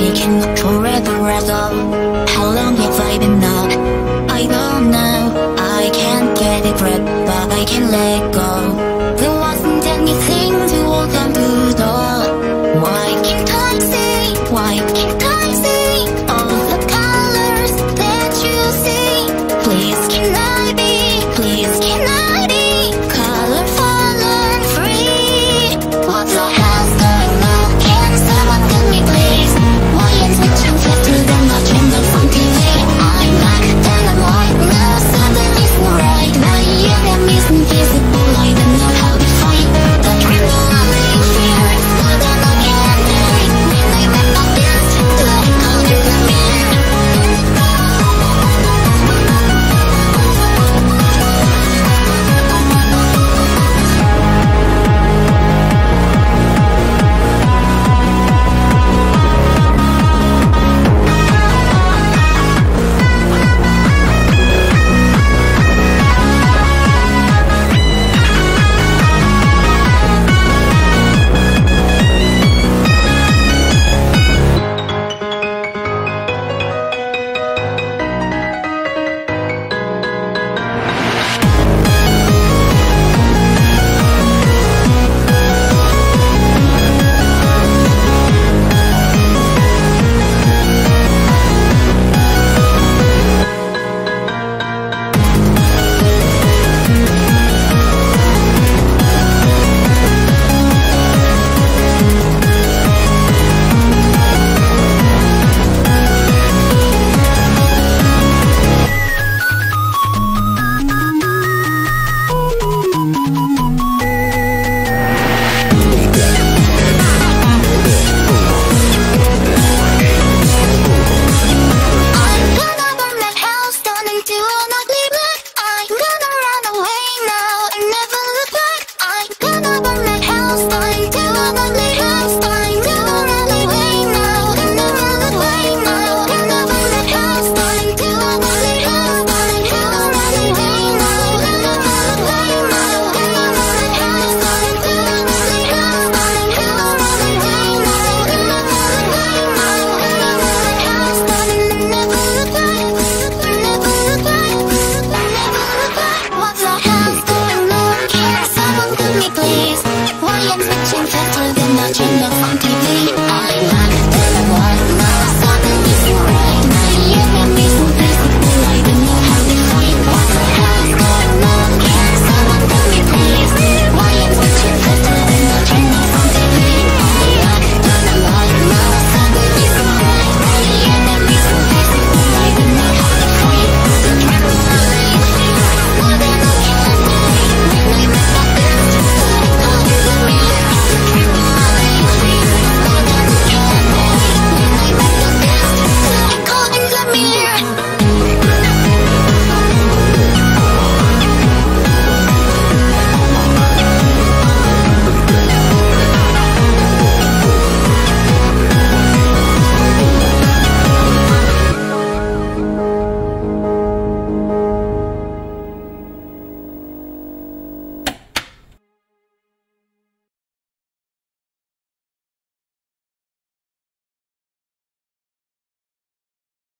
taking forever As all How long have I been up? I don't know I can't get a grip, but I can let go. Thank you.